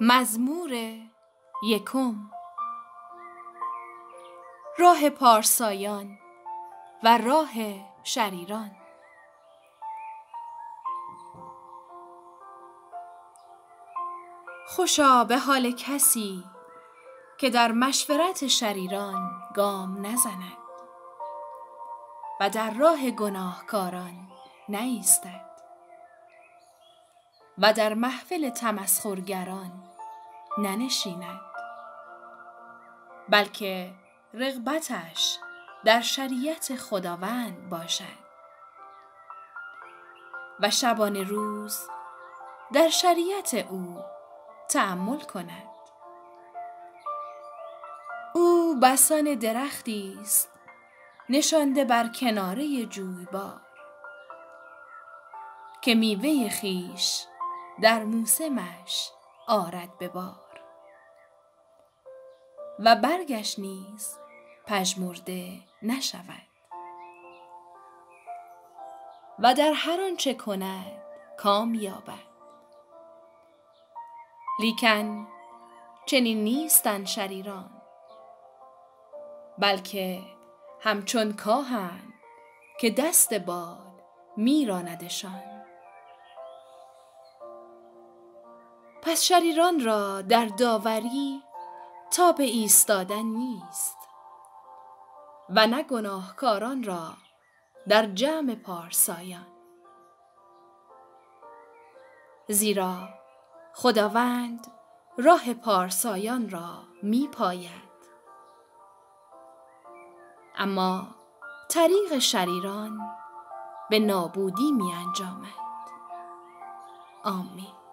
مزمور یکم. راه پارسایان و راه شریران. خوشا به حال کسی که در مشورت شریران گام نزند و در راه گناهکاران نایستد و در محفل تمسخرگران ننشیند. بلکه رغبتش در شریعت خداوند باشد. و شبانه روز در شریعت او تأمل کند. او بسان درختی است نشانده بر کناره جویبار که میوه خیش در موسمش آرد به بار. و برگش نیز پژمرده نشود. و در هر آنچه کند کام یابد. لیکن چنین نیستند شریران بلکه همچون کاهند که دست باد میراندشان. پس شریران را در داوری تاب ایستادن نیست و نه گناهکاران را در جمع پارسایان. زیرا خداوند راه پارسایان را می پاید اما طریق شریران به نابودی می انجامد آمین.